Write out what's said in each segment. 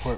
for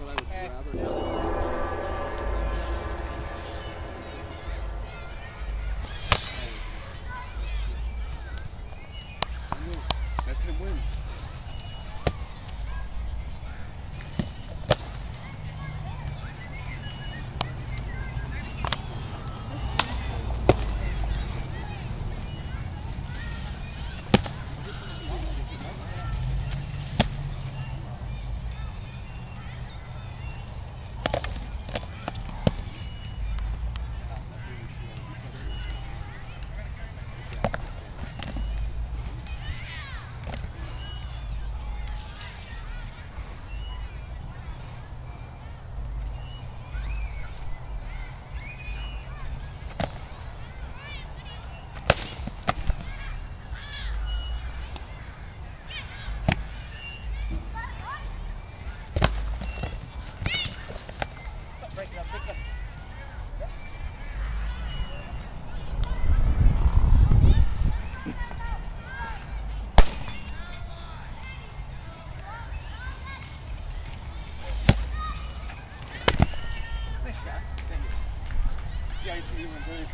Yeah, you good ones early.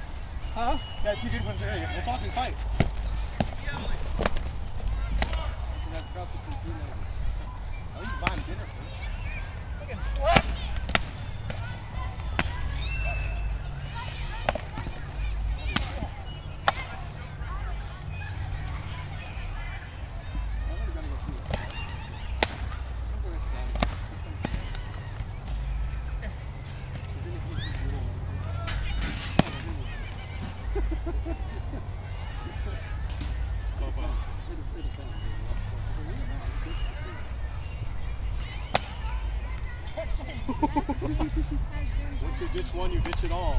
Huh? Yeah, two good ones early. We're talking fight. Once you ditch one, you ditch it all.